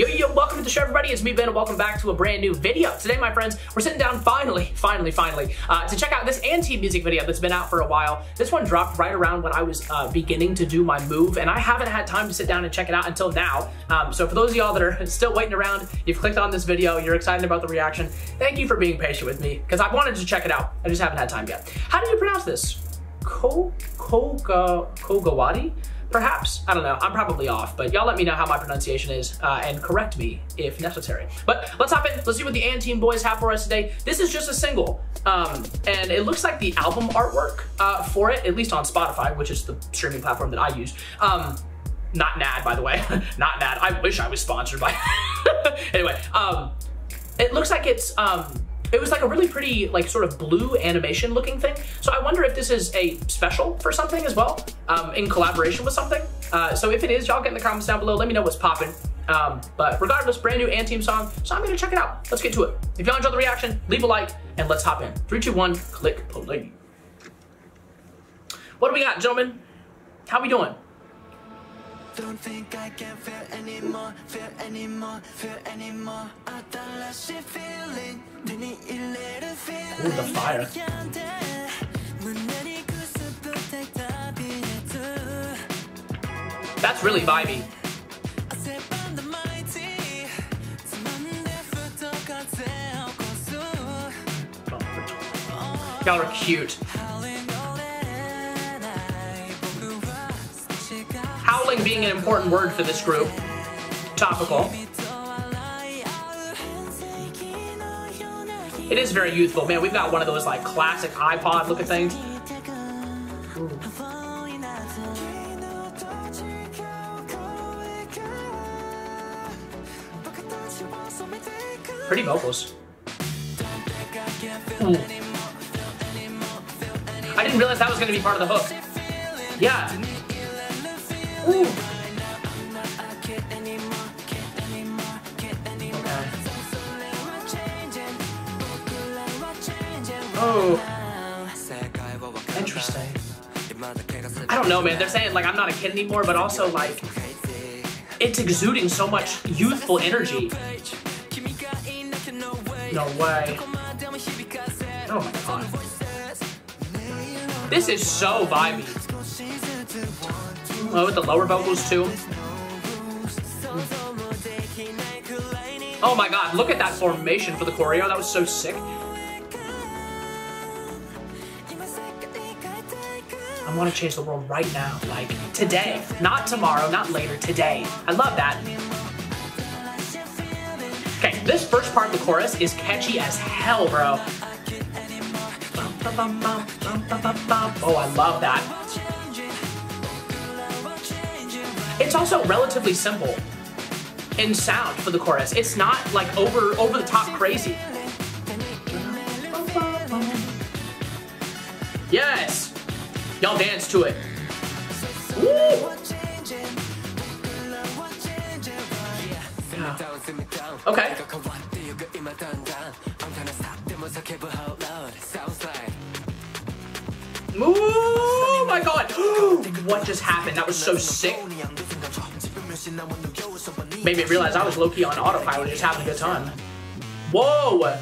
Yo, yo, welcome to the show, everybody. It's me, Ben, and welcome back to a brand new video. Today, my friends, we're sitting down finally, finally, finally, uh, to check out this &TEAM music video that's been out for a while. This one dropped right around when I was uh, beginning to do my move, and I haven't had time to sit down and check it out until now. Um, so for those of y'all that are still waiting around, you've clicked on this video, you're excited about the reaction, thank you for being patient with me, because I wanted to check it out. I just haven't had time yet. How do you pronounce this? Ko Koga Kogawati? Perhaps, I don't know, I'm probably off, but y'all let me know how my pronunciation is uh, and correct me if necessary. But let's hop in, let's see what the &TEAM boys have for us today. This is just a single, um, and it looks like the album artwork uh, for it, at least on Spotify, which is the streaming platform that I use. Um, not NAD, by the way, not NAD. I wish I was sponsored by, anyway, um, it looks like it's, um, it was like a really pretty, like sort of blue animation looking thing. So I wonder if this is a special for something as well, um, in collaboration with something. Uh, so if it is, y'all get in the comments down below. Let me know what's popping. Um, but regardless, brand new &TEAM song, so I'm gonna check it out. Let's get to it. If y'all enjoyed the reaction, leave a like and let's hop in. Three, two, one, click play. What do we got, gentlemen? How we doing? Don't think I can feel anymore, feel anymore, feel anymore. feeling. Ooh, the fire. That's really vibey. Y'all are cute. Being an important word for this group. Topical. It is very youthful. Man, we've got one of those like classic iPod looking things. Ooh. Pretty vocals. Ooh. I didn't realize that was going to be part of the hook. Yeah. Oh. Interesting. I don't know, man. They're saying, like, I'm not a kid anymore, but also, like, it's exuding so much youthful energy. No way. Oh my god. This is so vibey. Oh, with the lower vocals, too. Oh my god, look at that formation for the choreo. That was so sick. I want to change the world right now, like today, not tomorrow, not later, today. I love that. Okay, this first part of the chorus is catchy as hell, bro. Oh, I love that. It's also relatively simple in sound for the chorus. It's not like over over the top crazy. Yes. Y'all dance to it. Woo! Okay. Oh my god! what just happened? That was so sick. Made me realize I was low-key on autopilot, just having a good time. Whoa!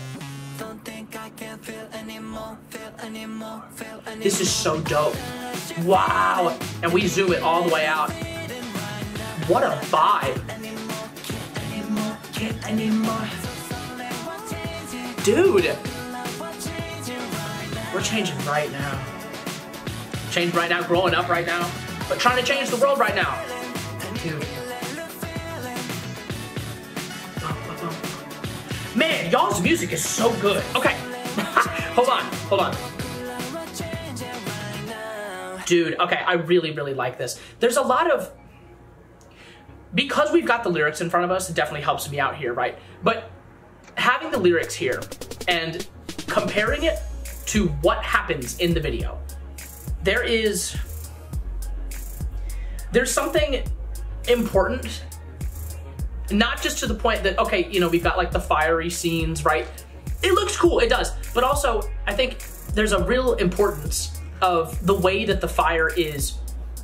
This is so dope. Wow. And we zoom it all the way out. What a vibe. Dude. We're changing right now. Change right now, growing up right now. But trying to change the world right now. Dude. Man, y'all's music is so good. Okay. hold on, hold on. Dude, okay, I really, really like this. There's a lot of... Because we've got the lyrics in front of us, it definitely helps me out here, right? But having the lyrics here and comparing it to what happens in the video, there is... There's something important not just to the point that, okay, you know, we've got like the fiery scenes, right? It looks cool, it does. But also, I think there's a real importance of the way that the fire is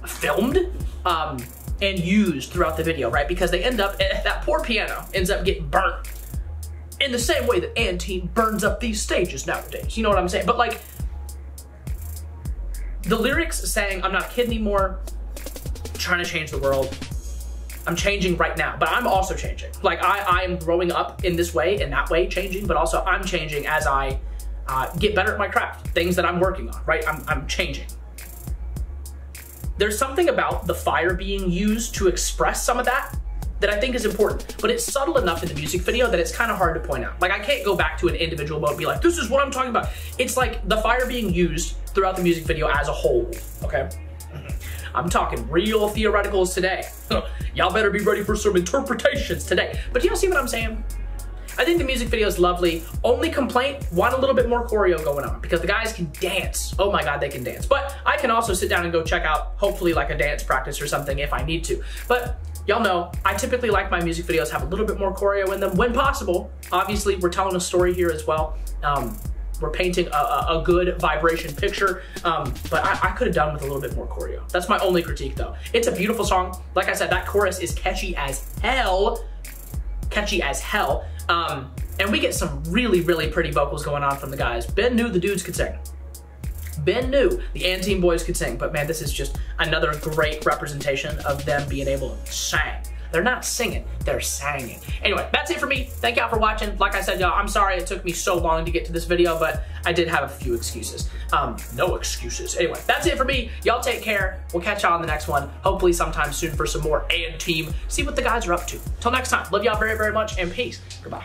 filmed. Um, and used throughout the video, right? Because they end up, eh, that poor piano ends up getting burnt in the same way that &TEAM burns up these stages nowadays. You know what I'm saying? But like, the lyrics saying, I'm not a kid anymore, trying to change the world, I'm changing right now, but I'm also changing. Like I, I'm growing up in this way, in that way, changing, but also I'm changing as I uh, get better at my craft, things that I'm working on, right? I'm, I'm changing. There's something about the fire being used to express some of that that I think is important, but it's subtle enough in the music video that it's kind of hard to point out. Like I can't go back to an individual mode and be like, this is what I'm talking about. It's like the fire being used throughout the music video as a whole, okay? I'm talking real theoreticals today. Y'all better be ready for some interpretations today. But y'all see what I'm saying? I think the music video is lovely. Only complaint, want a little bit more choreo going on because the guys can dance. Oh my God, they can dance. But I can also sit down and go check out hopefully like a dance practice or something if I need to. But y'all know, I typically like my music videos have a little bit more choreo in them when possible. Obviously, we're telling a story here as well. Um, we're painting a, a, good vibration picture, um, but I, I could have done with a little bit more choreo. That's my only critique though. It's a beautiful song. Like I said, that chorus is catchy as hell. Catchy as hell. Um, and we get some really, really pretty vocals going on from the guys. Ben knew the dudes could sing. Ben knew the &TEAM boys could sing, but man, this is just another great representation of them being able to sing. They're not singing, they're singing. Anyway, that's it for me. Thank y'all for watching. Like I said, y'all, I'm sorry it took me so long to get to this video, but I did have a few excuses. Um, no excuses. Anyway, that's it for me. Y'all take care. We'll catch y'all on the next one, hopefully sometime soon for some more &TEAM. See what the guys are up to. Till next time, love y'all very, very much, and peace. Goodbye.